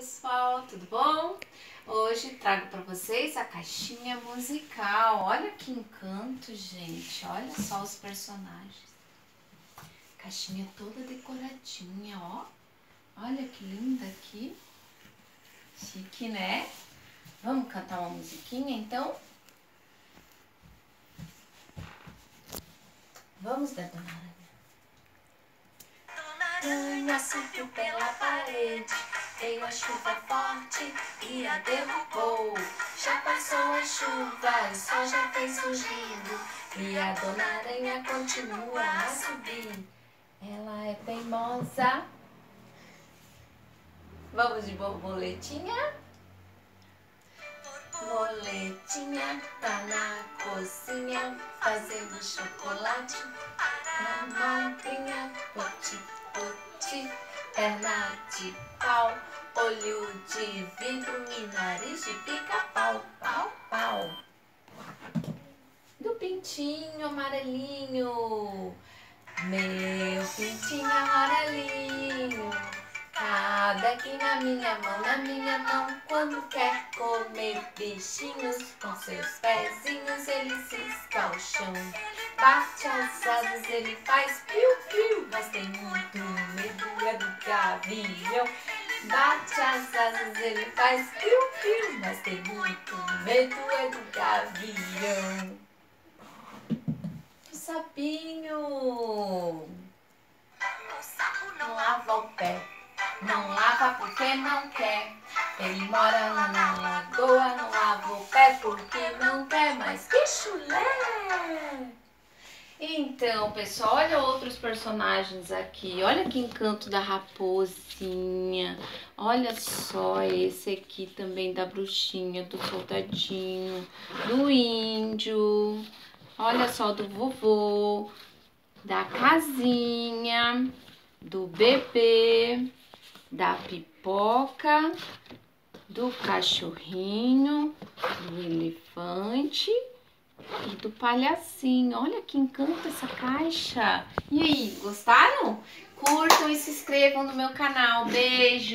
pessoal, tudo bom? Hoje trago para vocês a caixinha musical. Olha que encanto, gente. Olha só os personagens. Caixinha toda decoradinha, ó. Olha que linda aqui. Chique, né? Vamos cantar uma musiquinha, então? Vamos, Dona Aranha subiu pela parede Veio a chuva forte e a derrubou. Já passou a chuva, o sol já fez surgindo. E a dona aranha continua a subir. Ela é teimosa. Vamos de borboletinha? Borboletinha tá na cozinha fazendo chocolate. Na madrinha, poti, poti, perna de pau olho de vidro e nariz de pica-pau, pau, pau. Do pintinho amarelinho, meu pintinho amarelinho. Cada aqui na minha mão, na minha mão, quando quer comer bichinhos, com seus pezinhos ele cisca o. Bate as asas, ele faz piu-piu, gavião. Bate as asas, ele faz piu-piu, mas tem muito medo é do gavião. O sapinho não lava o pé, não lava porque não quer. Ele mora na lagoa, não lava o pé porque não quer, mas que chulé! Então, pessoal, olha outros personagens aqui. Olha que encanto da raposinha. Olha só esse aqui também da bruxinha, do soldadinho, do índio. Olha só do vovô, da casinha, do bebê, da pipoca, do cachorrinho, do elefante do palhacinho. Olha que encanto essa caixa. E aí, gostaram? Curtam e se inscrevam no meu canal. Beijo!